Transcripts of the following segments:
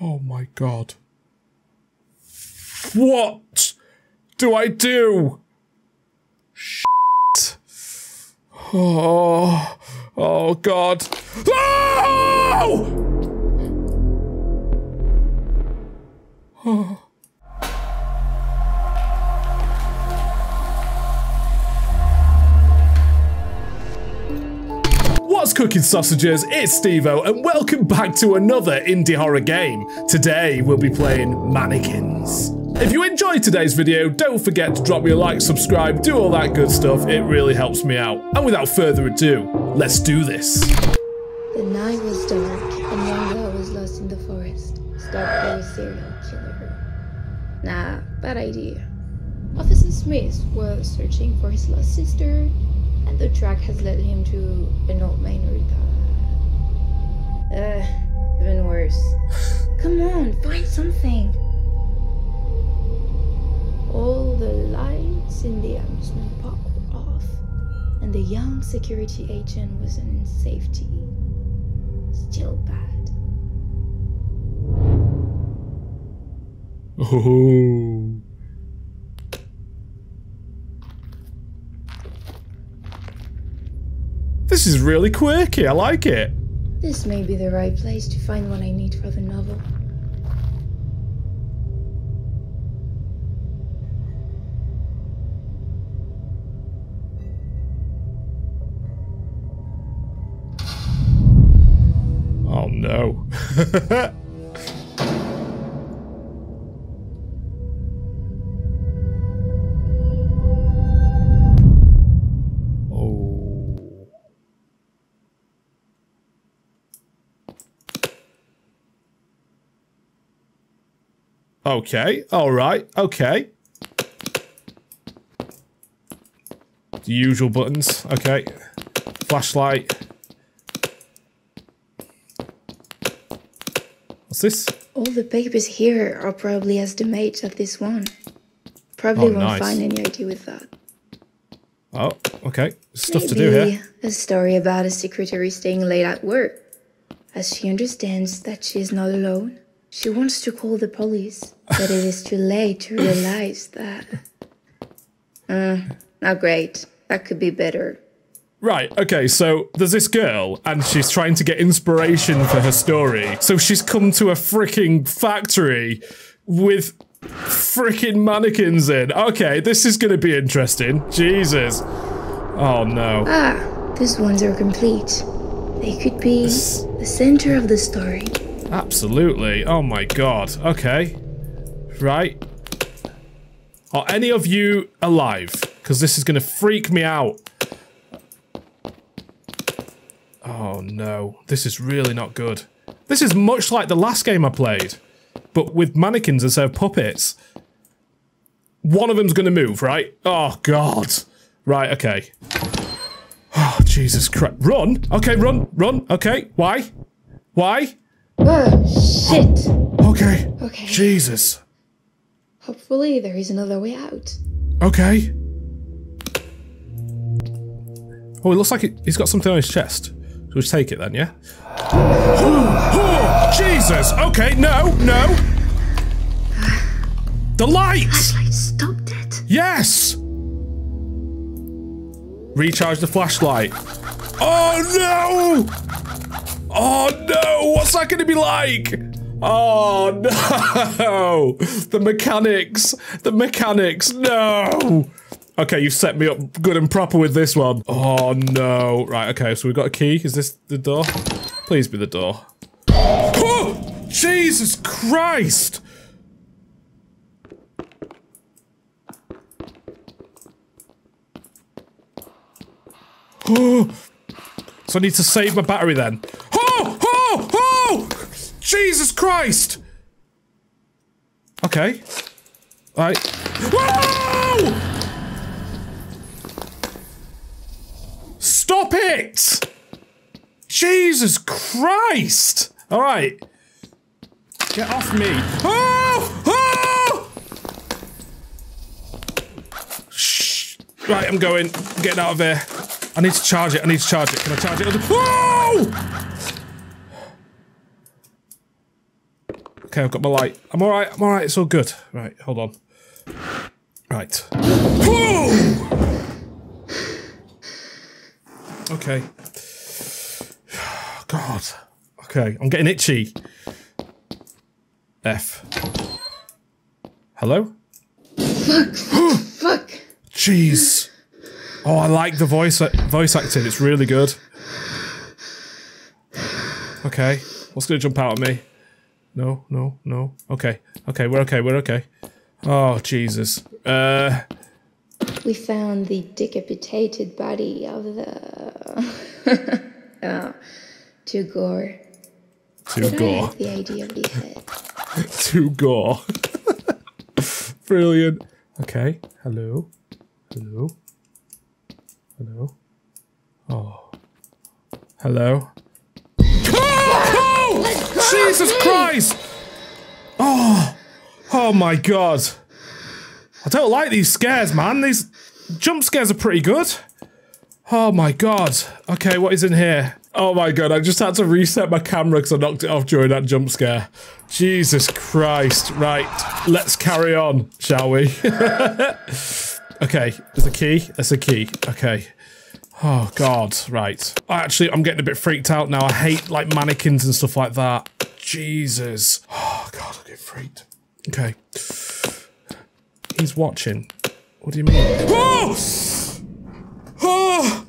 Oh my god. What do I do? Shit. Oh, oh god. Oh! Oh. Cooking sausages? It's Stevo, and welcome back to another indie horror game. Today we'll be playing Manikins. If you enjoyed today's video, don't forget to drop me a like, subscribe, do all that good stuff. It really helps me out. And without further ado, let's do this. The night was dark, and young girl was lost in the forest, stalked by a serial killer. Nah, bad idea. Officer Smith was searching for his lost sister, and the track has led him to an old manor that. Uh, even worse. Come on, find something. All the lights in the amusement park were off, and the young security agent was in safety. Still bad. Oh. This is really quirky. I like it. This may be the right place to find what I need for the novel. Oh no. Okay, alright, okay. The usual buttons, okay. Flashlight. What's this? All the papers here are probably as the mates of this one. Probably Oh, won't nice. find any idea with that. Oh, okay. Stuff Maybe to do here. a story about a secretary staying late at work. As she understands that she is not alone, she wants to call the police, but it is too late to realize that. Uh, not great. That could be better. Right, okay, so there's this girl, and she's trying to get inspiration for her story. So she's come to a freaking factory with freaking mannequins in. Okay, this is gonna be interesting. Jesus. Oh no. Ah, these ones are complete. They could be the center of the story. Absolutely. Oh my god. Okay. Right. Are any of you alive? Because this is gonna freak me out. Oh no. This is really not good. This is much like the last game I played, but with mannequins instead of puppets. One of them's gonna move, right? Oh god. Right, okay. Oh, Jesus Christ. Run! Okay, run, run, okay. Why? Why? Oh, shit! Okay. Okay. Jesus. Hopefully, there is another way out. Okay. Oh, it looks like it, he's got something on his chest. Should we take it then, yeah? Oh, Jesus! Okay, no, no! The light! I stopped it. Yes! Recharge the flashlight. Oh no! Oh no! What's that gonna be like? Oh no! The mechanics! The mechanics! No! Okay, you've set me up good and proper with this one. Oh no. Right, okay, so we've got a key. Is this the door? Please be the door. Oh! Jesus Christ! So I need to save my battery then. Oh! Oh! Oh! Jesus Christ! Okay. Right. Whoa! Stop it! Jesus Christ! Alright. Get off me. Oh! Oh! Shh. Right, I'm going. I'm getting out of here. I need to charge it. I need to charge it. Can I charge it? Whoa! Okay, I've got my light. I'm alright, I'm alright, it's all good. Right, hold on. Right. Whoa! Okay. God. Okay, I'm getting itchy. F. Hello? Fuck. fuck. Jeez. Oh, I like the voice voice acting. It's really good. Okay. What's gonna jump out at me? No, no, no. Okay. Okay, we're okay, we're okay. Oh, Jesus. Uh We found the decapitated body of the uh, Tugor. to But I gore. like the idea of the head. gore. Brilliant. Okay. Hello. Hello. Hello. Oh. Hello. Jesus Christ! Oh. Oh my god. I don't like these scares, man. These jump scares are pretty good. Oh my god. Okay, what is in here? Oh my god, I just had to reset my camera because I knocked it off during that jump scare. Jesus Christ. Right, let's carry on, shall we? okay, there's a key. There's a key. Okay. Oh god, right. Actually, I'm getting a bit freaked out now. I hate like mannequins and stuff like that. Jesus. Oh god, I get freaked. Okay. He's watching. What do you mean? Oh! Oh!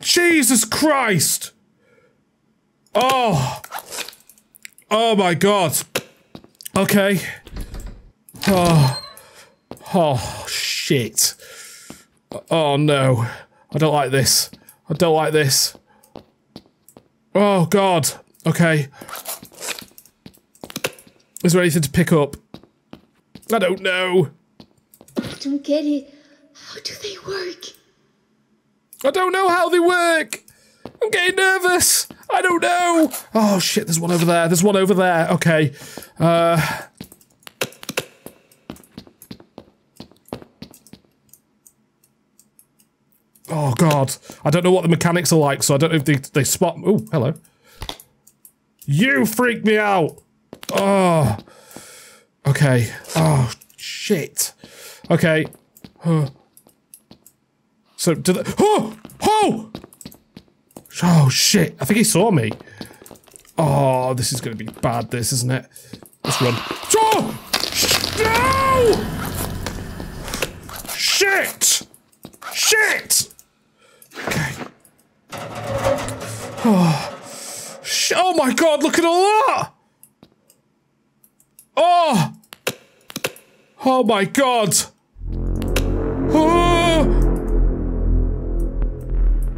Jesus Christ! Oh! Oh my god. Okay. Oh. Oh, shit. Oh no. I don't like this. I don't like this. Oh god. Okay. Is there anything to pick up? I don't know. I don't get it. How do they work? I don't know how they work. I'm getting nervous. I don't know. Oh shit, there's one over there. There's one over there. Okay. Uh Oh god. I don't know what the mechanics are like, so I don't know if they they spot Oh, hello. You freak me out. Oh. Okay. Oh shit. Okay. So did the- Oh! Oh! Oh shit! I think he saw me. Oh, this is gonna be bad. This isn't it? Let's run. Oh! No! Shit! Shit! Okay. Oh. Oh my god! Look at all that! Oh! Oh my god! Oh!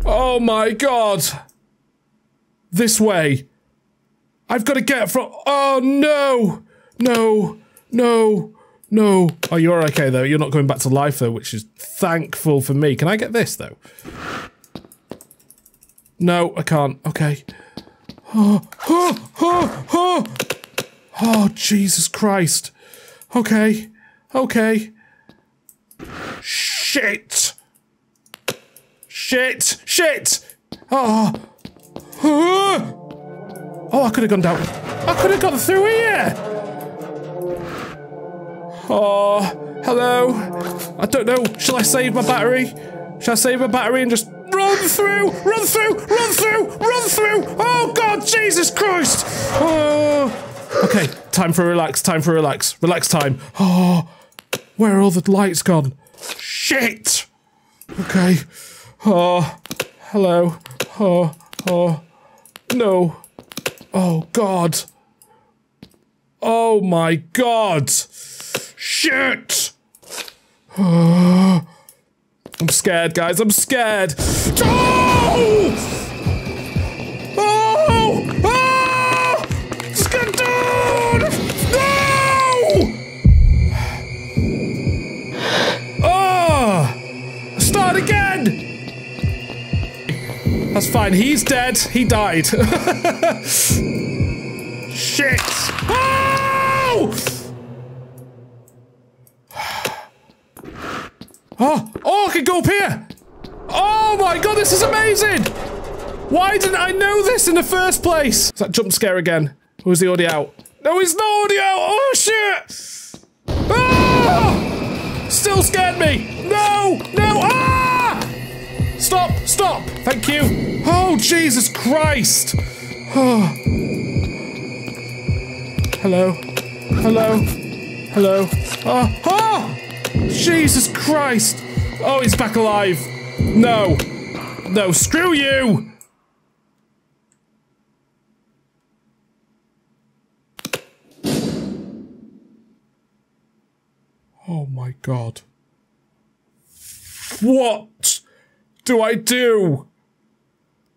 Oh my god! This way. I've got to get from. Oh no! No! No! No! Oh, you're okay though. You're not going back to life though, which is thankful for me. Can I get this though? No, I can't. Okay. Oh, oh, oh, oh! Oh, Jesus Christ. Okay. Okay. Shit! Shit! Shit! Oh! Oh, I could have gone down. I could have gone through here! Oh, hello. I don't know. Shall I save my battery? Shall I save my battery and just run through? Run through! Run through! Run through! Oh God, Jesus Christ! Oh. Okay, time for relax. Time for relax. Relax time. Oh, where are all the lights gone? Shit! Okay. Oh, hello. Oh, oh, no. Oh, God. Oh, my God. Shit! Oh. I'm scared, guys. I'm scared. Oh! Oh! Ah! Scadoon! No! Oh! Start again! That's fine. He's dead. He died. can go up here! Oh my god, this is amazing! Why didn't I know this in the first place? Is that jump scare again? Or is he already out? No, it's no audio. Oh shit! Ah! Still scared me. No, no. Ah! Stop, stop. Thank you. Oh Jesus Christ. Oh. Hello, hello, hello. Oh, oh! Jesus Christ. Oh, he's back alive. No, no. Screw you. Oh my god. What do I do?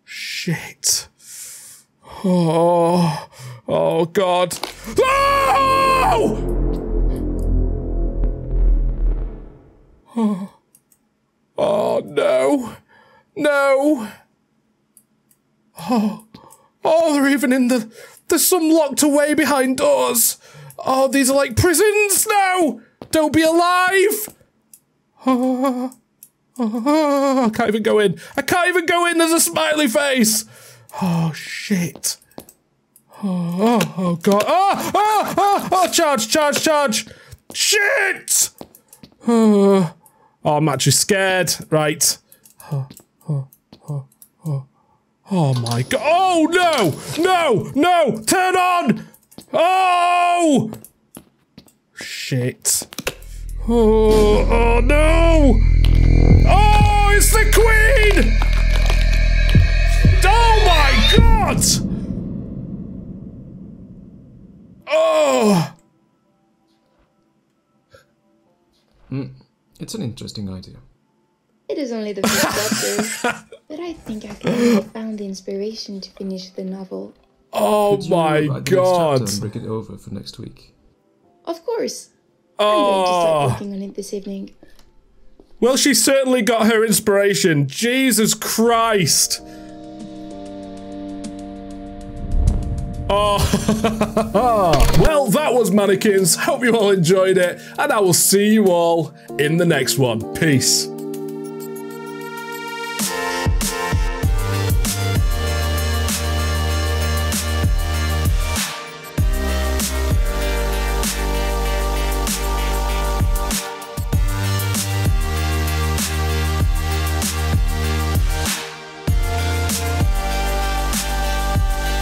Shit. Oh, oh god. Oh! Oh, no. No. Oh, oh, they're even in the. There's some locked away behind doors. Oh, these are like prisons now. Don't be alive! Oh, oh, I can't even go in. I can't even go in. There's a smiley face. Oh shit. Oh, oh, oh god. Oh, oh, oh, oh, charge, charge, charge. Shit! Oh, oh I'm actually scared. Right. Oh, oh, my god. Oh no! No! No! Turn on! Oh! Shit. Oh, oh no! Oh, it's the Queen! Oh my god! It's an interesting idea. It is only the first chapter, but I think I've finally found the inspiration to finish the novel. Oh Could you my write the next god! chapter and bring it over for next week. Of course. I'm going to start Oh! working on it this evening. Well, she certainly got her inspiration. Jesus Christ! Oh, well, that was Manikins. Hope you all enjoyed it, and I will see you all in the next one. Peace.